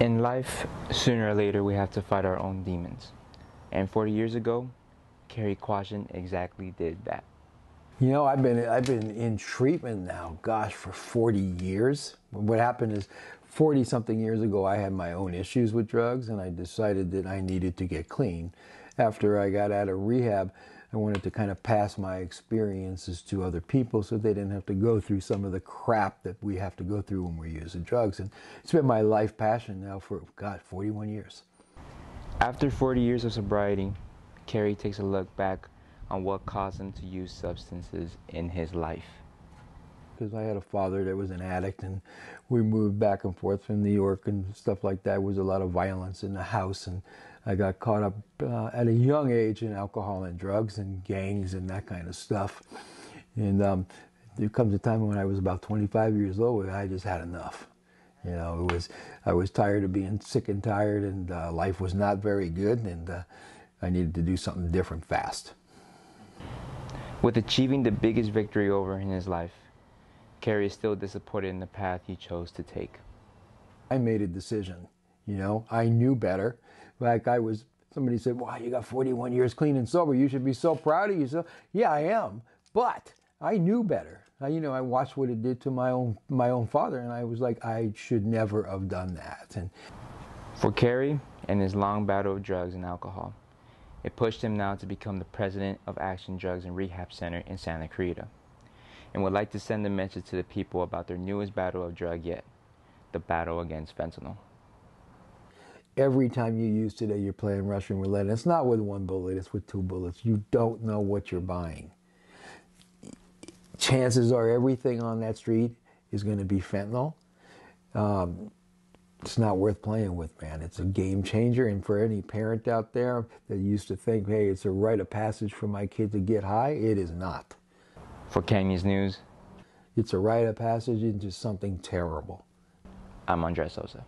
In life, sooner or later, we have to fight our own demons. And 40 years ago, Kerry Quashen exactly did that. You know, I've been I've been in treatment now, gosh, for 40 years. What happened is 40 something years ago I had my own issues with drugs and I decided that I needed to get clean. After I got out of rehab, I wanted to kind of pass my experiences to other people so they didn't have to go through some of the crap that we have to go through when we're using drugs. And it's been my life passion now for, God, 41 years. After 40 years of sobriety, Kerry takes a look back on what caused him to use substances in his life. Because I had a father that was an addict, and we moved back and forth from New York and stuff like that. There was a lot of violence in the house, and I got caught up uh, at a young age in alcohol and drugs and gangs and that kind of stuff. And um, there comes a time when I was about 25 years old, I just had enough. You know, it was I was tired of being sick and tired, and uh, life was not very good, and uh, I needed to do something different fast. With achieving the biggest victory over in his life, Kerry is still disappointed in the path he chose to take. I made a decision. You know, I knew better. Like I was, somebody said, "Wow, you got 41 years clean and sober. You should be so proud of yourself." Yeah, I am. But I knew better. I, you know, I watched what it did to my own my own father, and I was like, I should never have done that. And for Kerry and his long battle of drugs and alcohol, it pushed him now to become the president of Action Drugs and Rehab Center in Santa Clarita and would like to send a message to the people about their newest battle of drug yet, the battle against fentanyl. Every time you use today, you're playing Russian roulette. It's not with one bullet, it's with two bullets. You don't know what you're buying. Chances are everything on that street is going to be fentanyl. Um, it's not worth playing with, man. It's a game changer. And for any parent out there that used to think, hey, it's a rite of passage for my kid to get high, it is not. For Canyons News, it's a rite of passage into something terrible. I'm Andres Sosa.